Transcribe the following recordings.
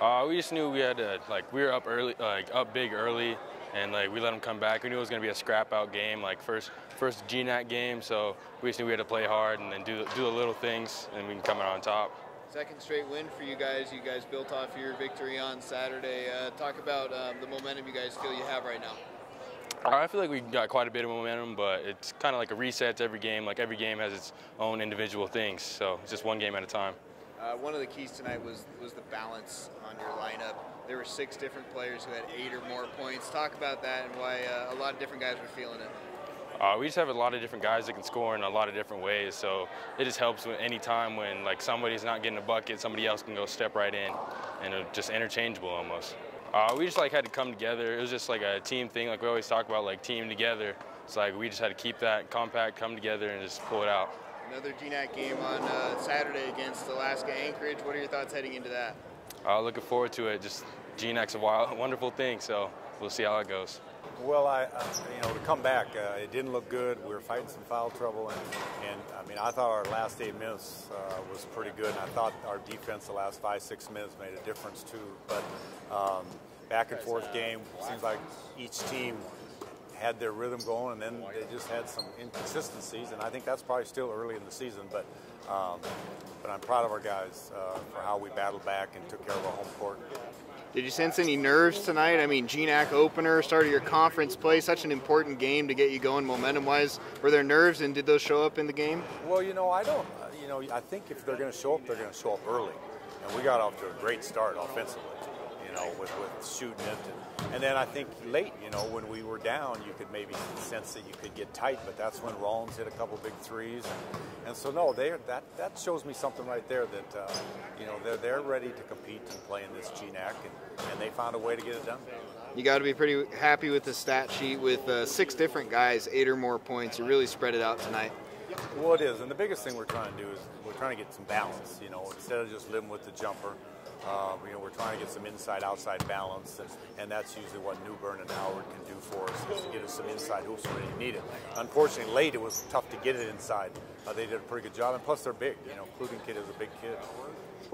Uh, we just knew we had to like we were up early, like up big early, and like we let them come back. We knew it was going to be a scrap out game, like first first GNAC game. So we just knew we had to play hard and then do do the little things, and we can come out on top. Second straight win for you guys. You guys built off your victory on Saturday. Uh, talk about um, the momentum you guys feel you have right now. I feel like we got quite a bit of momentum, but it's kind of like a reset to every game. Like every game has its own individual things, so it's just one game at a time. Uh, one of the keys tonight was was the balance on your lineup. There were six different players who had eight or more points. Talk about that and why uh, a lot of different guys were feeling it. Uh, we just have a lot of different guys that can score in a lot of different ways, so it just helps when any time when like somebody's not getting a bucket, somebody else can go step right in, and it's just interchangeable almost. Uh, we just like had to come together. It was just like a team thing, like we always talk about, like team together. It's like we just had to keep that compact, come together, and just pull it out. Another GNAC game on uh, Saturday against Alaska Anchorage. What are your thoughts heading into that? Uh, looking forward to it. Just GNAC's a wild, wonderful thing, so we'll see how it goes. Well, I, uh, you know, to come back, uh, it didn't look good. We were fighting some foul trouble, and, and I mean, I thought our last eight minutes uh, was pretty good, and I thought our defense the last five, six minutes made a difference too. But um, back and forth game seems like each team had their rhythm going, and then they just had some inconsistencies, and I think that's probably still early in the season, but. Um, but I'm proud of our guys uh, for how we battled back and took care of our home court. Did you sense any nerves tonight? I mean, GNAC opener, start of your conference play, such an important game to get you going momentum-wise. Were there nerves, and did those show up in the game? Well, you know, I don't. You know, I think if they're going to show up, they're going to show up early, and we got off to a great start offensively. Know, with, with shooting it, and, and then I think late, you know, when we were down, you could maybe sense that you could get tight, but that's when Rollins hit a couple big threes, and, and so no, they that that shows me something right there that uh, you know they're they're ready to compete and play in this GNAC, and, and they found a way to get it done. You got to be pretty happy with the stat sheet with uh, six different guys, eight or more points. You really spread it out tonight. Well, it is, and the biggest thing we're trying to do is we're trying to get some balance. You know, instead of just living with the jumper, uh, you know, we're trying to get some inside-outside balance, and, and, that's usually what Newburn and Howard can do for us, is to get us some inside hoops when you need it. Unfortunately, late it was tough to get it inside. Uh, they did a pretty good job, and plus they're big. You know, Cluden kid is a big kid.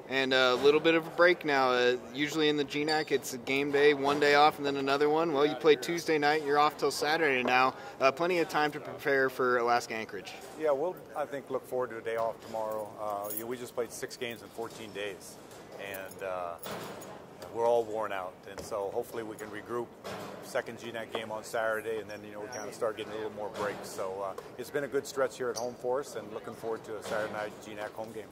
And a little bit of a break now. Uh, usually in the GNAC, it's a game day, one day off, and then another one. Well, you play Tuesday night, you're off till Saturday now. Uh, plenty of time to prepare for Alaska Anchorage. Yeah, we'll, I think, look forward to a day off tomorrow. Uh, you know, we just played six games in 14 days and uh, we're all worn out. And so hopefully we can regroup. Second GNAC game on Saturday, and then you know we kind of start getting a little more breaks. So uh, it's been a good stretch here at home for us, and looking forward to a Saturday night GNAC home game.